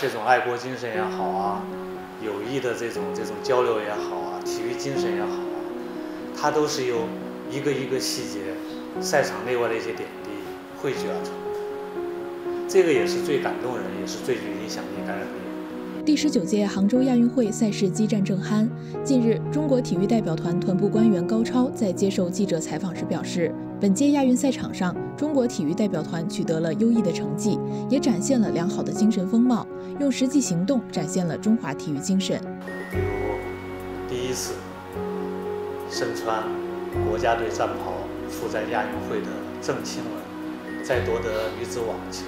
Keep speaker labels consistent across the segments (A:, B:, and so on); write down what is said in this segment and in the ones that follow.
A: 这种爱国精神也好啊，友谊的这种这种交流也好啊，体育精神也好啊，它都是由一个一个细节、赛场内外的一些点滴汇聚而成。这个也是最感动人，也是最具影响力、感染力。
B: 第十九届杭州亚运会赛事激战正酣。近日，中国体育代表团团部官员高超在接受记者采访时表示，本届亚运赛场上，中国体育代表团取得了优异的成绩，也展现了良好的精神风貌，用实际行动展现了中华体育精神。
A: 比如，第一次身穿国家队战袍赴在亚运会的郑钦文，在夺得女子网球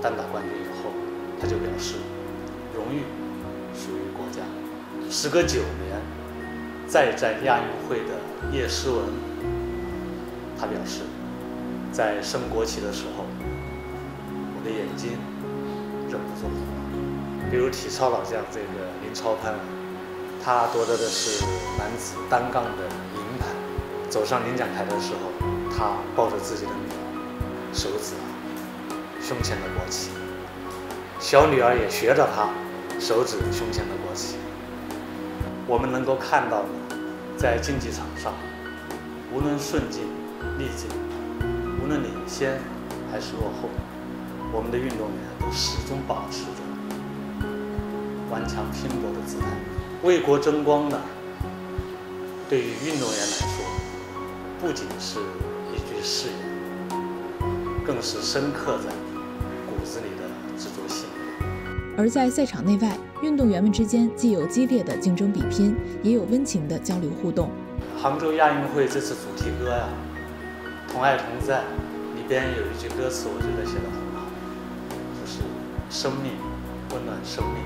A: 单打冠军以后，他就表示。荣誉属于国家。时隔九年，再战亚运会的叶诗文，他表示，在升国旗的时候，我的眼睛忍不住红了。比如体操老将这个林超攀，他夺得的是男子单杠的银牌，走上领奖台的时候，他抱着自己的女儿，手指啊胸前的国旗，小女儿也学着他。手指胸前的国旗，我们能够看到的，在竞技场上，无论顺境逆境，无论领先还是落后，我们的运动员都始终保持着顽强拼搏的姿态。为国争光呢，对于运动员来说，不仅是一句誓言，更是深刻在骨子里。
B: 而在赛场内外，运动员们之间既有激烈的竞争比拼，也有温情的交流互动。
A: 杭州亚运会这次主题歌呀，《同爱同在》里边有一句歌词，我觉得写得很好，就是“生命温暖生命，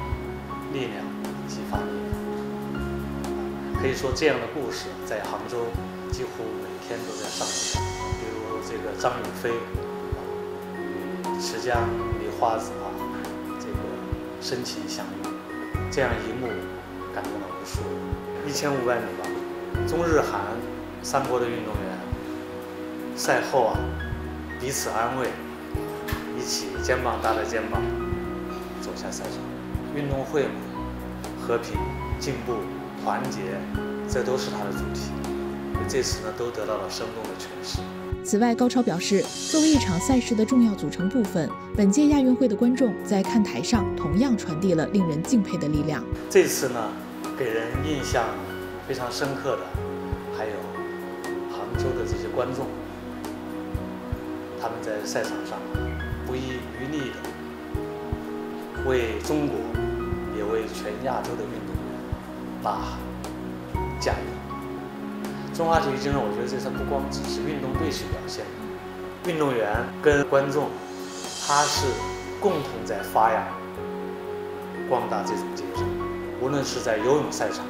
A: 力量激发力量”。可以说，这样的故事在杭州几乎每天都在上演。比如这个张雨霏与池江梨花子啊。深情相拥，这样一幕感动了无数人。一千五百米吧，中日韩三国的运动员赛后啊，彼此安慰，一起肩膀搭着肩膀走下赛场。运动会嘛，和平、进步、团结，这都是它的主题。这次呢，都得到了生动的诠释。
B: 此外，高超表示，作为一场赛事的重要组成部分，本届亚运会的观众在看台上同样传递了令人敬佩的力量。
A: 这次呢，给人印象非常深刻的还有杭州的这些观众，他们在赛场上不遗余力的为中国，也为全亚洲的运动员呐喊加油。中华体育精神，我觉得这次不光只是运动队去表现，运动员跟观众，他是共同在发扬光大这种精神。无论是在游泳赛场，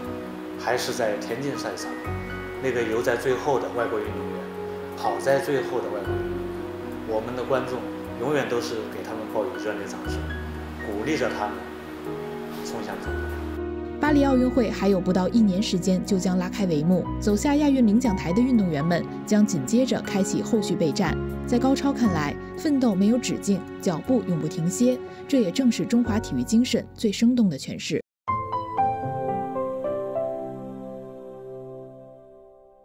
A: 还是在田径赛场，那个游在最后的外国运动员，跑在最后的外国运动员，我们的观众永远都是给他们报以热烈掌声，鼓励着他们冲向终点。
B: 巴黎奥运会还有不到一年时间就将拉开帷幕，走下亚运领奖台的运动员们将紧接着开启后续备战。在高超看来，奋斗没有止境，脚步永不停歇，这也正是中华体育精神最生动的诠释。